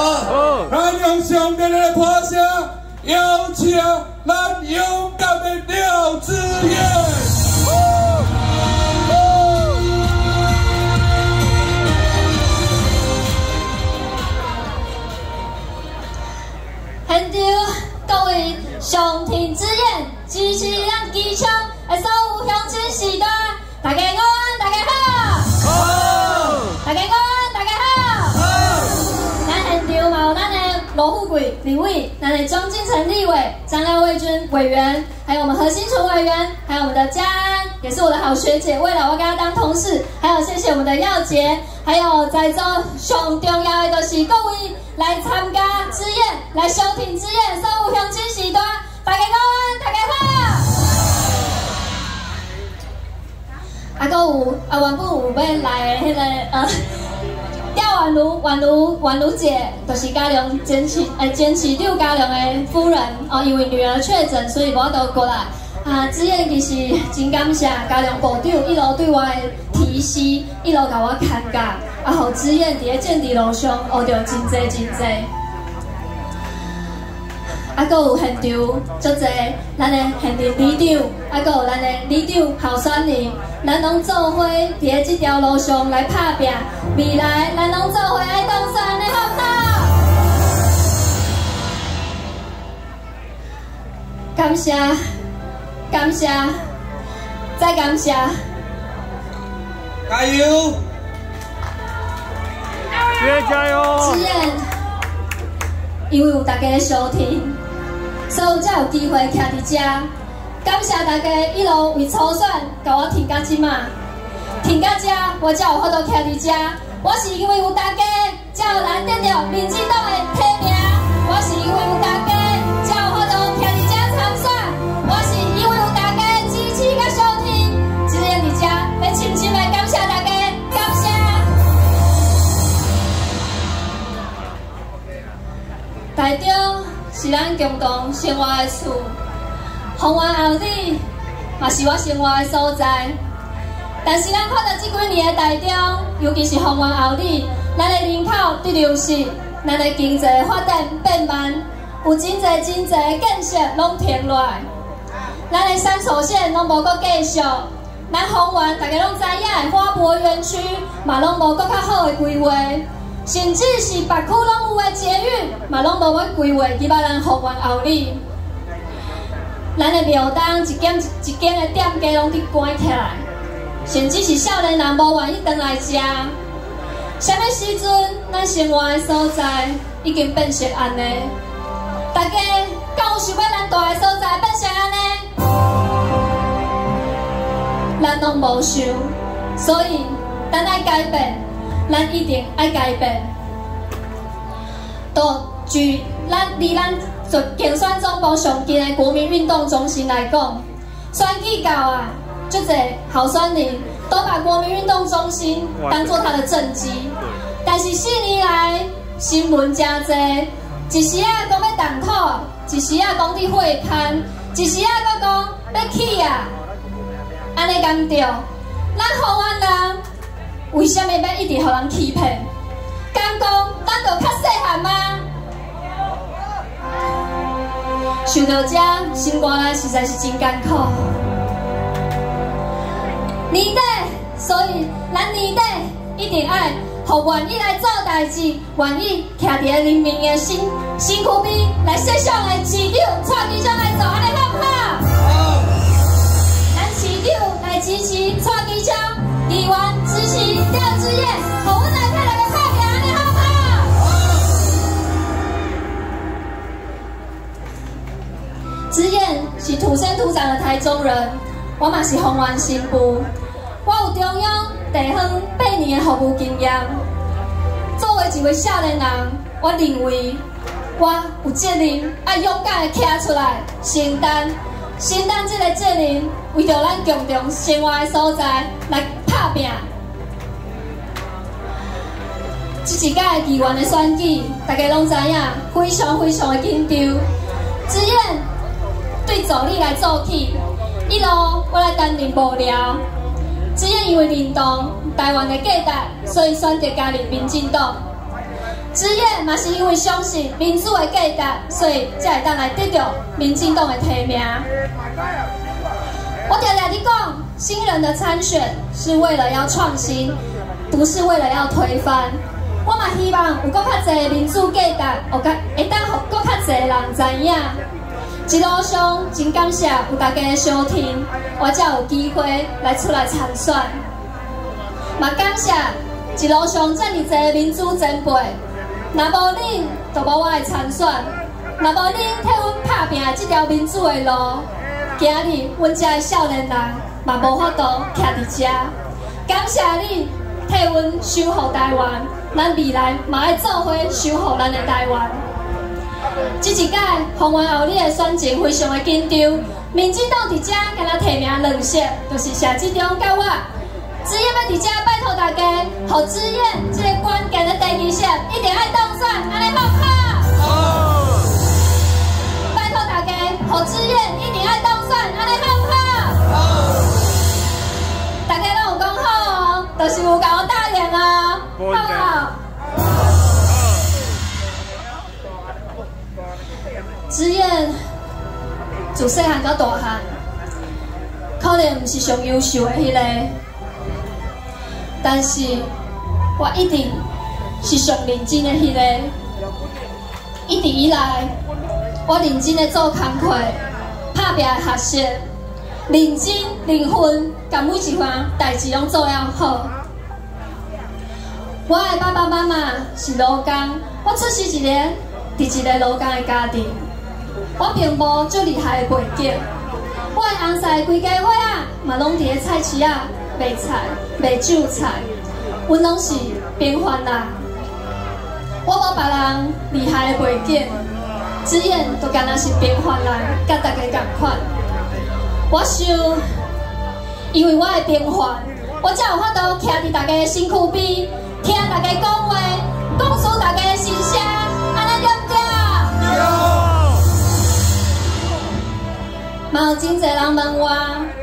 好，咱用上帝的歌声，邀请咱勇敢的廖志燕。现场各位上天之眼，支持咱机场的所有乡亲时代，大家午罗富贵立委，咱的庄敬成立委、张廖卫军委员，还有我们何心纯委员，还有我们的嘉安，也是我的好学姐，未来我跟她当同事，还有谢谢我们的耀杰，还有在座上重要的就是各位来参加之宴、来收听之宴，所有乡亲时代，大家午安，大家好。啊，搁有啊，原本有要来的迄、个呃。廖婉如，婉如，婉如姐，就是嘉良坚持，呃，坚持六嘉良的夫人哦，因为女儿确诊，所以我都过来。啊，之前其实真感谢嘉良部长一路对我的提示，一路给我看架，啊，让之燕伫咧政治路上学着真多真多。啊，搁有现场足济，咱的现场里长，啊，搁有咱的里长候选人，咱拢做伙伫咧即条路上来拍拼，未来咱拢做伙爱当选的好不好？感谢，感谢，再感谢，加油！姐加油！因为有大家的收听，所以才有机会徛在遮。感谢大家一路为初选，甲我挺到即马，挺到遮，我才有法度徛伫遮。我是因为有大家，才有咱得到民进党的提名。我是因为有大家，共同生活的厝，宏湾后里嘛是我生活的所在。但是咱看到这几年的台中，尤其是宏湾后里，咱的人口在流失，咱的经济发展变慢，有真侪真侪建设拢停落来，咱的三手线拢无搁继续。咱宏湾大家拢知影的花博园区嘛拢无搁较好的规划。甚至是别区拢有诶捷运，嘛拢无要规划入来咱红湾后里。咱诶庙东一间一间诶店家拢伫关起来，甚至是少年人无愿意回来食。什么时阵咱生活诶所在已经变成安尼？大家敢有想要咱住诶所在变成安尼？咱拢无想，所以咱爱改变。咱一定爱改变。都举咱离咱做竞选总部上近的国民运动中心来讲，选举到啊，就这候选人都把国民运动中心当做他的政绩。但是四年来新闻真多，一时啊讲要动土，一时啊讲伫会刊，一时啊搁讲要起啊，安尼讲对？咱台湾人。为什么要一直互人欺骗？敢讲咱就较细汉吗？想到这，心肝内实在是真艰苦。年底，所以咱年底一定爱，互愿意来做代志，愿意徛伫人民的心辛苦边来设想的市长、蔡局长来做，安尼好不好？好，咱市长来支持蔡局长。议员支持廖志燕，好，我来看大家拍片，你好不好？志燕是土生土长的台中人，我嘛是红湾新妇，我有中央地方八年的服务经验。作为一位少年人，我认为我有责任要勇敢的站出来承担，承担这个责任，为着咱共同生活的所在来。拼，这一届议员的选举，大家拢知影，非常非常的紧张。志燕对助理来做起，一路我来担任幕僚。志燕因为认同台湾的价值，所以选择加入民进党。志愿嘛是因为相信民主的价值，所以才会当来得到民进党的提名。我常常你讲，新人的参选是为了要创新，不是为了要推翻。我嘛希望有更较侪民主价值，我甲会当互更较侪人知影。一路上真感谢有大家的收听，我才有机会来出来参选。嘛感谢一路上这么多民主前辈，若无恁，就无我的参选；若无恁替阮拍拼这条民主的路，今日阮这的少年人嘛无法度徛伫遮。感谢你替阮守护台湾，咱未来嘛要做伙守护咱的台湾。这一届红完后，你的选情非常的紧张。民进党伫遮敢若提名两席，就是谢志忠甲我。志愿要伫遮拜托大家，互志愿这个关键的第二席一定要当选，安尼好就是有甲我答应啊，好不好？志愿自细汉到大汉，可能毋是上优秀的迄个，但是我一定是上认真的迄个。一直以来，我认真的做工课，拍拼学习，认真认分，甲每一项代志拢做了好。我的爸爸妈妈是劳工，我出生一个伫一个劳工的家庭。我并无足厉害的背景，我的翁婿规家伙啊，嘛拢伫咧菜市啊卖菜、卖酒菜，阮拢是平凡人。我无别人厉害的背景，只愿都干那是平凡人，甲大家共款。我想，因为我的平凡，我才有法度徛伫大家的身躯边，听大家讲话，讲出大家的心声，安尼对不对？嘛有真侪人问我，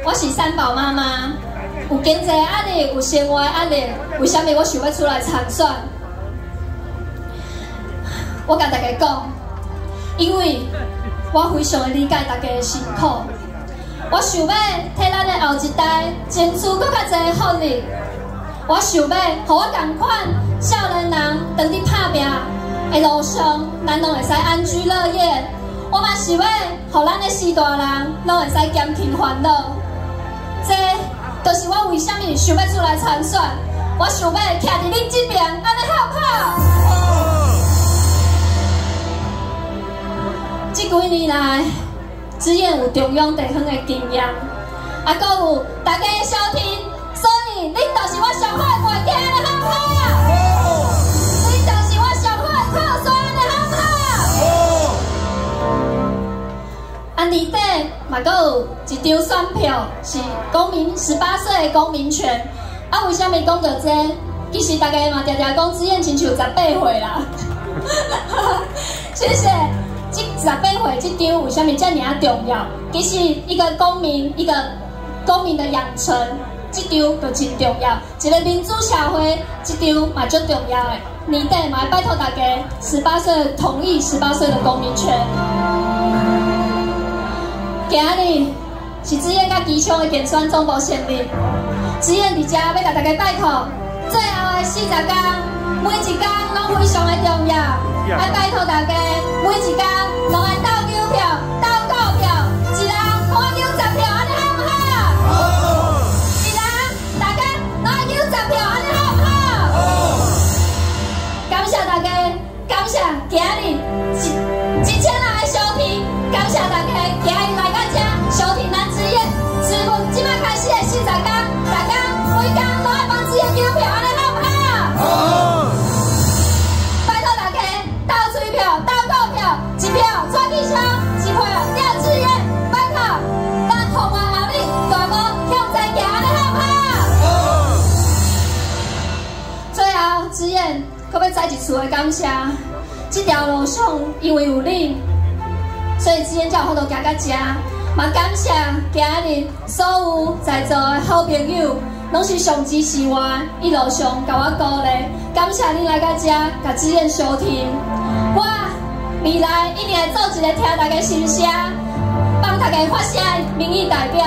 我是三宝妈妈，有经济压力，有生活压力，为什么我想要出来参选？我甲大家讲，因为我非常的理解大家的辛苦，我想要替咱的后一代争取更较侪福利，我想要和我同款少年人当伫拍拼的路上，咱拢会使安居乐业。我嘛是要，和咱的四大人拢会使减轻烦恼。这，就是我为什么想要出来参选。我想要徛伫恁这边，安尼好不好？这几年来，只愿有中央地方的经验，啊，搁有大家的收听，所以恁就是我上好的媒体，好不好？安尼底嘛，阁有一张选票是公民十八岁的公民权。啊，为什么讲到这？其实大家嘛，常常讲志愿亲像十八岁啦。谢谢。这十八岁这张为什么这么重要？其实一个公民，一个公民的养成，这张就真重要。一个民主社会，这张嘛最重要的。年底嘛，拜托大家，十八岁同意十八岁的公民权。今日是志愿甲机枪的竞选总部成立，志愿伫遮要甲大家拜托，最后的四十天，每一天拢非常的重要，要拜托大家每一天拢爱投因为有你，所以志愿才有法度行到这。嘛感谢今日所有在座的好朋友，拢是上支持我，一路上甲我鼓励，感谢恁来到遮，甲志愿收听。我未来一定会做一个听大家心声，帮大家发声的民意代表。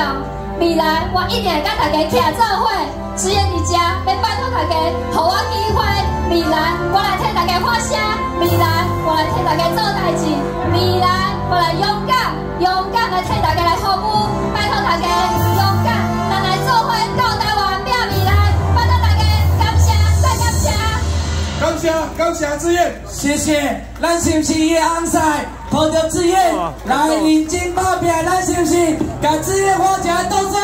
未来我一定会甲大家徛做伙，志愿伫遮要拜托大家，给我机会。未来我来替大家发声，未来我来替大家做代志，未来我来勇敢勇敢来替大家来服务，拜托大家。感谢志愿，谢谢。咱是不是也红赛？抱着志愿来认真打拼，咱是不是？甲志愿花钱斗赛，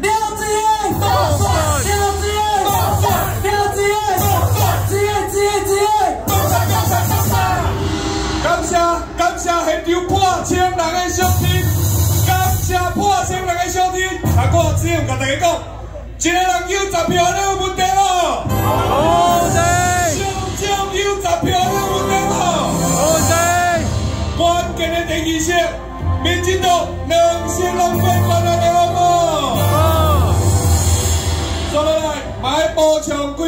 廖志愿，廖志愿，廖志愿，感谢，谢谢，谢谢！感谢感谢现场破千人的小弟，感谢破千人的小弟。下个只有跟大家讲，一个人有十票就有问题了。好在，上上有十票就有问题了。好在，关键的第二项，民进党两心浪费，关了门吗？好，再来买包香规。